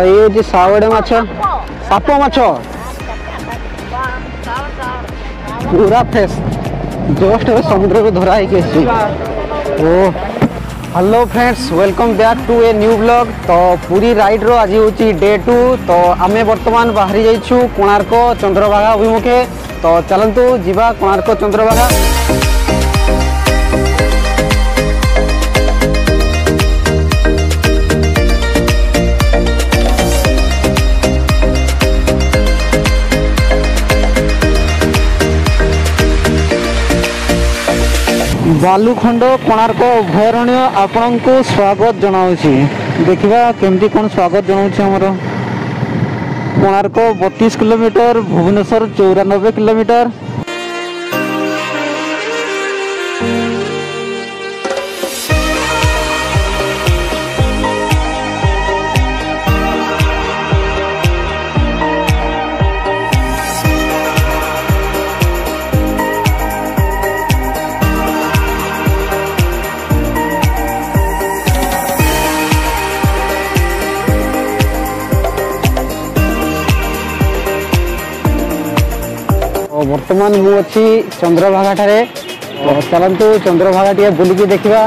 ये जो सावड़े माछ सापो माछो पूरा फ्रेश जस्ट समुद्र को धरा होगी ओ hello friends welcome back to a new blog तो पूरी राइड रो आज हूँ डे टू तो आम बर्तमान बाहरी जाइ कोणार्क चंद्रभागा अभिमुखे तो चलतु जीवा कोणार्क चंद्रभागा ବାଲୁଖଣ୍ଡ କୋଣାର୍କ ଅଭୟାରଣ୍ୟ ଆପଣଙ୍କୁ ସ୍ୱାଗତ ଜଣାଉଛି ଦେଖିବା କେମିତି କ'ଣ ସ୍ୱାଗତ ଜଣାଉଛି ଆମର କୋଣାର୍କ ବତିଶ କିଲୋମିଟର ଭୁବନେଶ୍ୱର ଚଉରାନବେ କିଲୋମିଟର ବର୍ତ୍ତମାନ ମୁଁ ଅଛି ଚନ୍ଦ୍ରଭାଗାଠାରେ ଚାଲନ୍ତୁ ଚନ୍ଦ୍ରଭାଗା ଟିକେ ବୁଲିକି ଦେଖିବା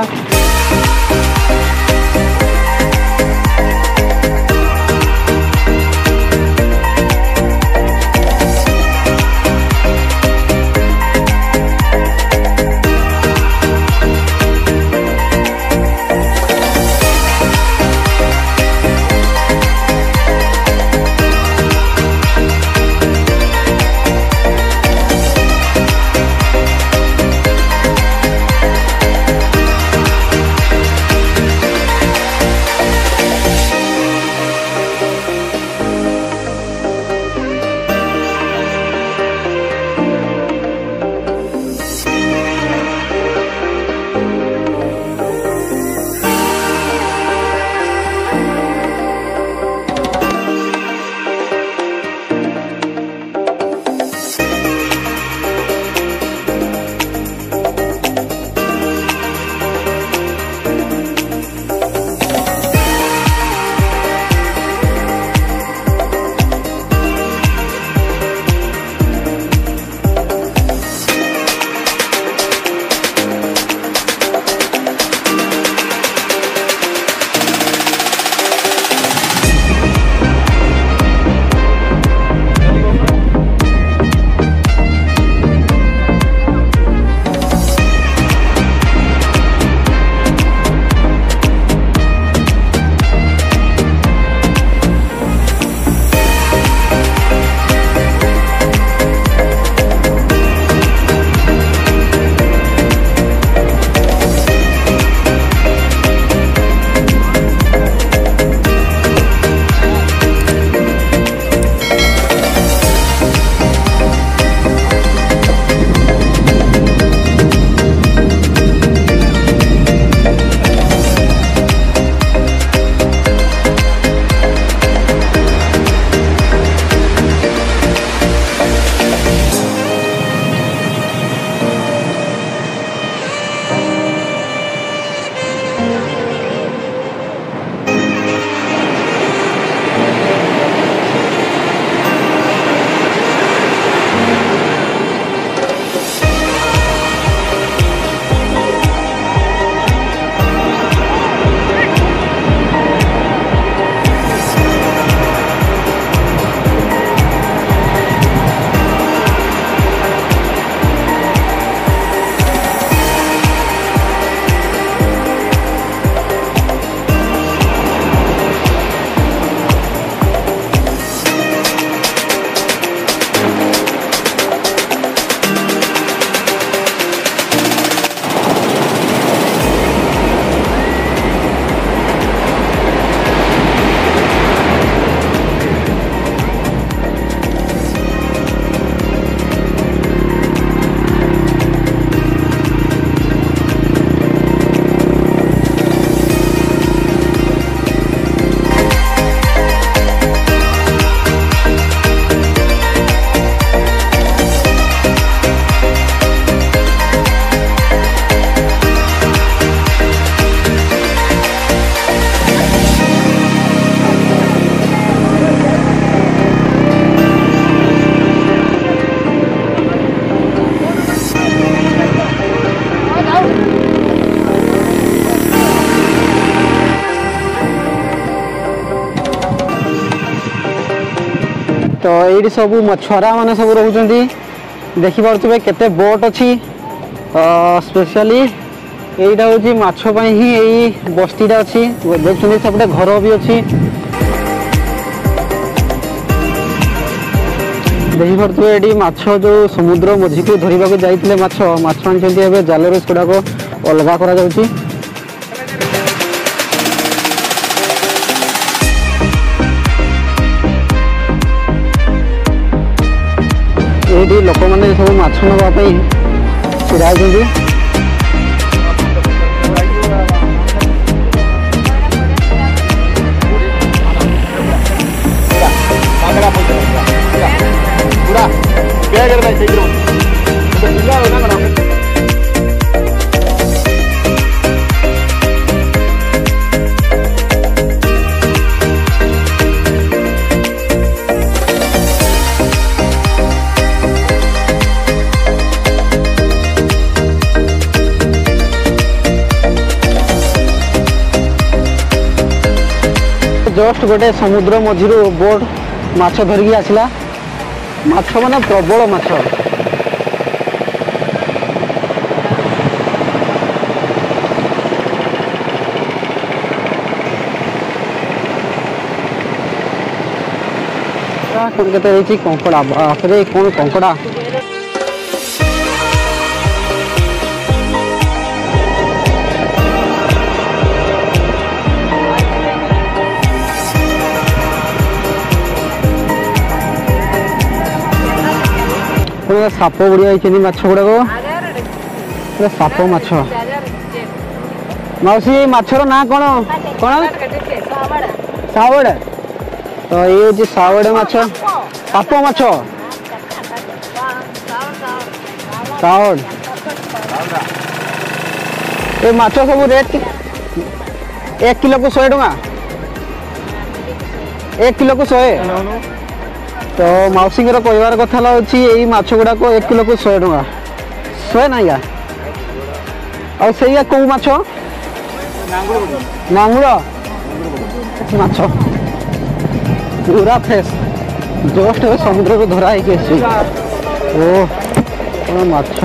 তো এইটি সব মছরা মানে সব রোচান দেখিপারে কেতে বোট অছি এইটা হচ্ছে মাছ পাই হি এই বস্তিটা অছি দেখছেন সেপটে ঘর বি অছি দেখিপারে এটি মাছ যে সমুদ্র মঝিকে ধরবাকে যাই মাছ মাছ আনছেন এবার জালের সেগুড়া অলগা করা যাচ্ছে ଯେଉଁଠି ଲୋକମାନେ ସବୁ ମାଛ ନେବା ପାଇଁ ଛିଡ଼ା ହେଇଛନ୍ତି জস্ট গোটে সমুদ্র মঝিরু বোট মাছ ধরিকি আসলা মাছ মানে প্রবল মাছ কঙ্কড়া কেতে কঙ্কড়া বাপরে কোন কঙ্কড়া ପୁରା ସାପ ଗୁଡ଼ିକ ହେଇଛନ୍ତି ମାଛ ଗୁଡ଼ାକ ପୁରା ସାପ ମାଛ ମାଉସୀ ଏଇ ମାଛର ନାଁ କ'ଣ କ'ଣ ସାୱଡ଼ ତ ଏଇ ହେଉଛି ସାବଡ଼ା ମାଛ ସାପ ମାଛ ସାୱଡ଼ ଏ ମାଛ ସବୁ ରେଟ୍ ଏକ କିଲୋକୁ ଶହେ ଟଙ୍କା ଏକ କିଲୋକୁ ଶହେ ତ ମାଉସୀଙ୍କର କହିବାର କଥା ହେଲା ହେଉଛି ଏଇ ମାଛ ଗୁଡ଼ାକ ଏକ କିଲୋକୁ ଶହେ ଟଙ୍କା ଶହେ ନା ଆଜ୍ଞା ଆଉ ସେଇଆ କେଉଁ ମାଛ ନାଙ୍ଗୁଳ ମାଛ ପୁରା ଫ୍ରେସ୍ ଜଷ୍ଟ ଏବେ ସମୁଦ୍ରରୁ ଧରା ହେଇକି ଆସିଛି ଓ ମାଛ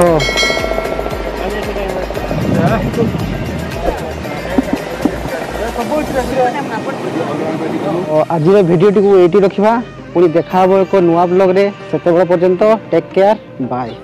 ଆଜିର ଭିଡ଼ିଓଟିକୁ ଏଇଠି ରଖିବା ପୁଣି ଦେଖା ହେବ ଏକ ନୂଆ ବ୍ଲଗ୍ରେ ସେତେବେଳେ ପର୍ଯ୍ୟନ୍ତ ଟେକ୍ କେୟାର୍ ବାଏ